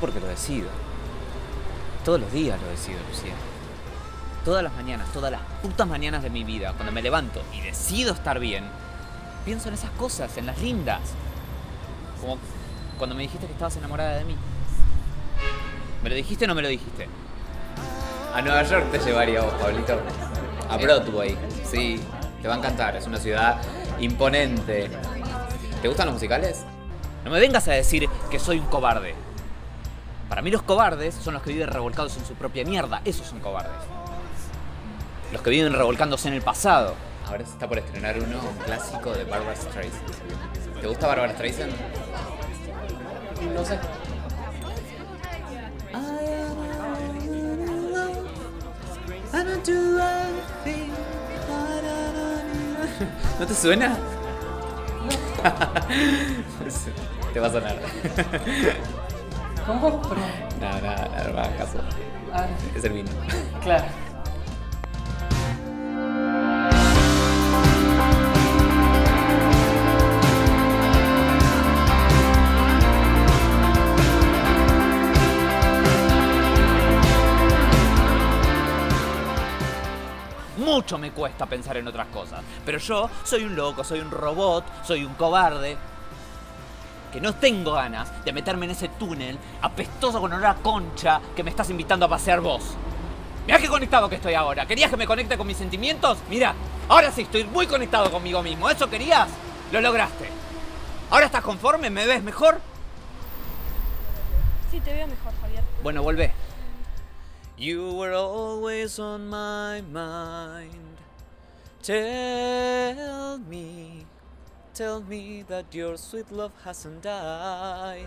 decido. Todos los días lo decido, Lucía. Todas las mañanas, todas las putas mañanas de mi vida, cuando me levanto y decido estar bien, pienso en esas cosas, en las lindas. Como cuando me dijiste que estabas enamorada de mí. ¿Me lo dijiste o no me lo dijiste? A Nueva York te llevaría vos, Pablito. A Broadway, sí. Te va a encantar, es una ciudad imponente. ¿Te gustan los musicales? No me vengas a decir que soy un cobarde. Para mí los cobardes son los que viven revolcados en su propia mierda. Esos son cobardes. Los que viven revolcándose en el pasado. Ahora se está por estrenar uno, un clásico de Barbara Streisand. ¿Te gusta Barbara Streisand? No sé. ¿No te suena? te va a sonar. ¿Cómo? Perdón. Nada, nada, nada, no hagas caso. Ah, Es el vino. claro. Mucho me cuesta pensar en otras cosas. Pero yo soy un loco, soy un robot, soy un cobarde. Que no tengo ganas de meterme en ese túnel apestoso con olor a concha que me estás invitando a pasear vos. Mirá qué conectado que estoy ahora. ¿Querías que me conecte con mis sentimientos? Mira, ahora sí estoy muy conectado conmigo mismo. ¿Eso querías? Lo lograste. ¿Ahora estás conforme? ¿Me ves mejor? Sí, te veo mejor, Javier. Bueno, volvé. You were always on my mind. Tell me, tell me that your sweet love hasn't died.